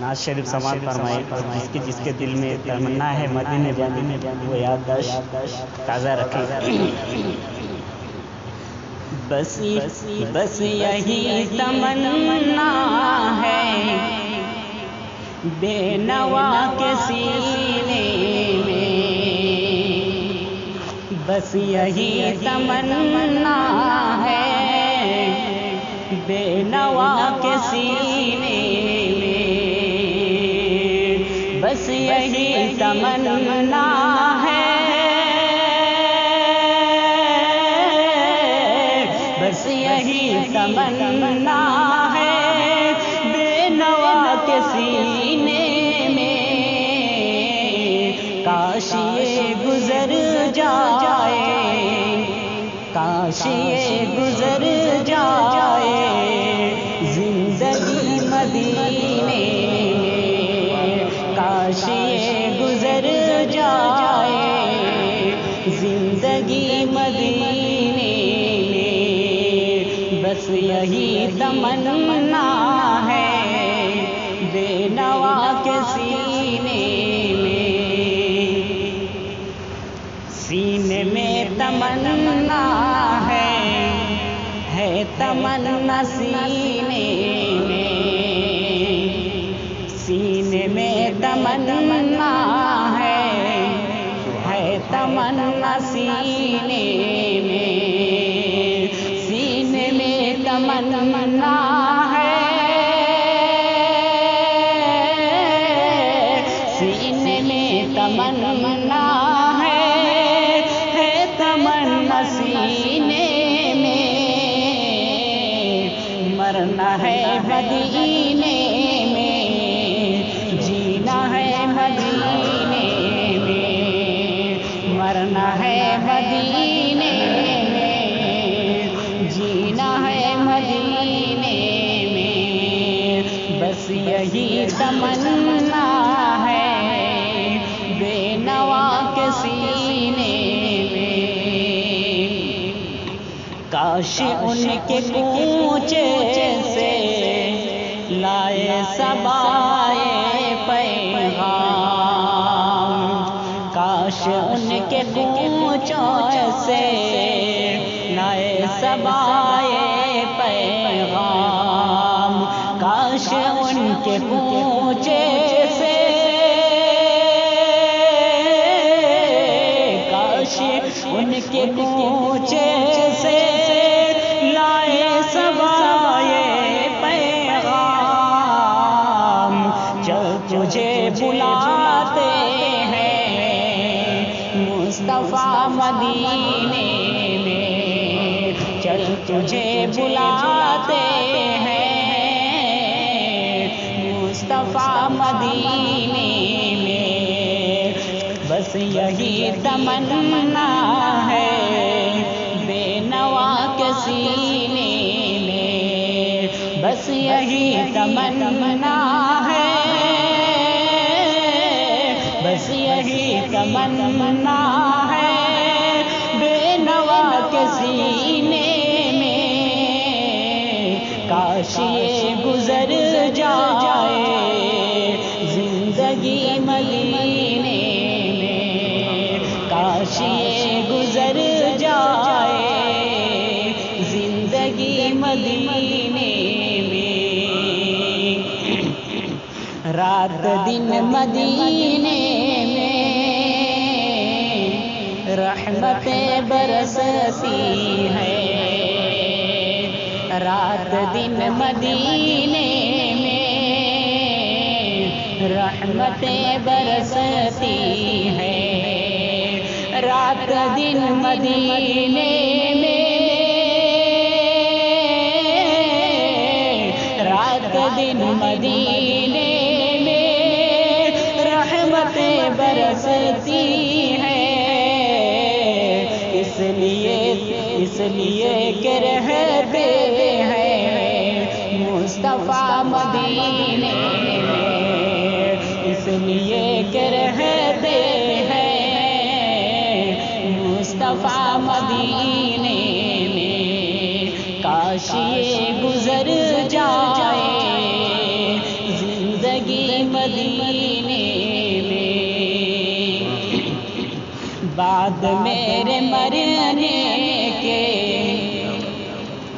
नाज शरीफ समाज फरमाए और जिसके जिसके दिल में तमन्ना है मदीने जाने में वो याददाश्त ताज़ा रखे बस बस यही तमन्ना है बेनवा के सीने में बस यही तमन्ना है। बेनवा के सीने में। बस यही तमन्ना ये गुजर जाए ज़िंदगी मदीने में काश गुजर जाए ज़िंदगी मदीने बस यही तमन्ना तमन्ना सीने में सीने में तमन्ना है है तमन्ना सीने में सीने में तमन्ना मदीने में जीना है मदीने में मरना है मदीने में जीना है मदीने में बस यही तमन्ना है बेनवा के सीने में। काश उनके कूचे से लाए सबाए पैगाम। काश उनके कूचों से लाए सबाए तुझे बुलाते हैं मुस्तफ़ा मदीने में। बस यही तमन्ना है बेनवा के सीने में। बस यही तमन्ना काश ये गुजर जाए, ज़िंदगी मदीने में काश ये गुजर जाए, ज़िंदगी मदीने में रात दिन मदीने में रहमतें बरसती है। रात दिन मदीने में रहमतें बरसती है। रात दिन मदीने में रात दिन मदीने में रहमतें बरसती है। इसलिए इसलिए के रहते बाद मेरे मरने के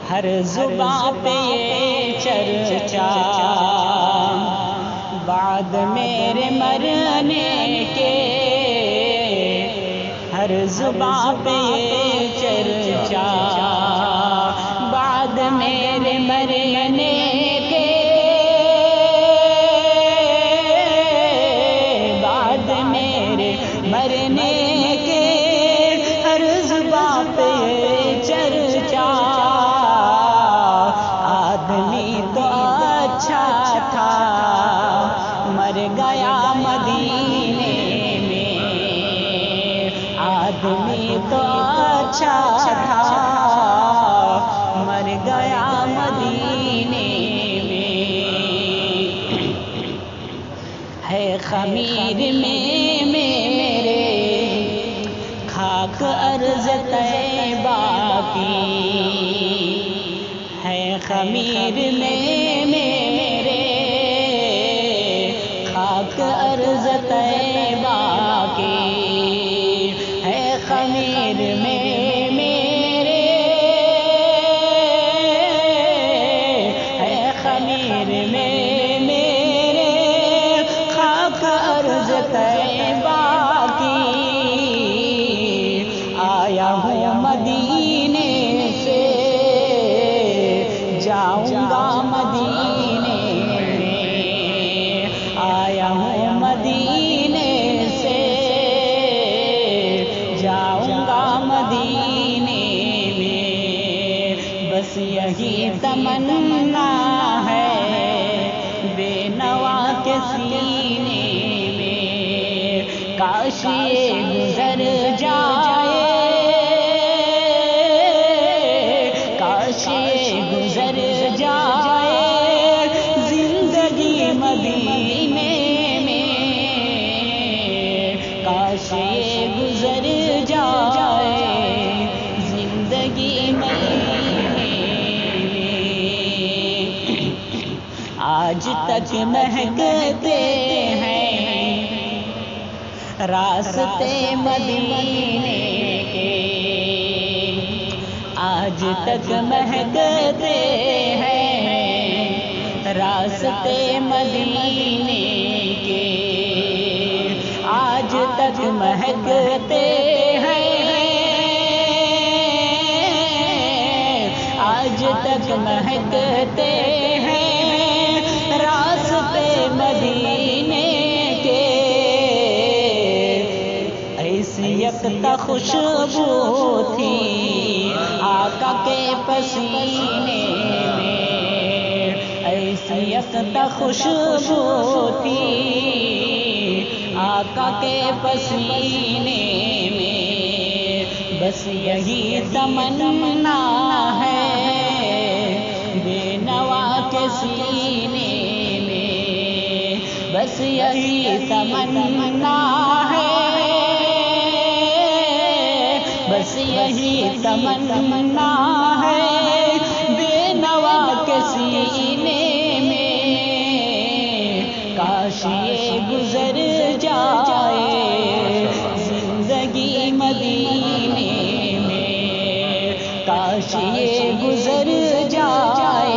हर जुबा पे ये चर्चा। बाद मेरे मरने के हर जुबा पे ये तो अच्छा था। मर गया मदीने में। है खमीर में मेरे, खाक अर्ज़ तैबा की। है खमीर में मेरे, खाक अर्ज़ तैबा मदीने में। बस यही तमन्ना है बेनवा के सीने में। काशी आज तक महकते हैं। रास्ते मदीने के। आज तक महकते हैं। रास्ते मदीने के। आज तक महकते हैं। आज तक महकते यकता खुशबू थी। आका के पसीने में ऐसी यकता खुशबू थी। आका के पसीने में बस यही तमन्ना है। बेनवा के सीने में बस यही तमन्ना है बस यही तमन्ना है, बेनवा के सीने में। काश गुजर जाए, ज़िंदगी मदीने में। काश गुजर जाए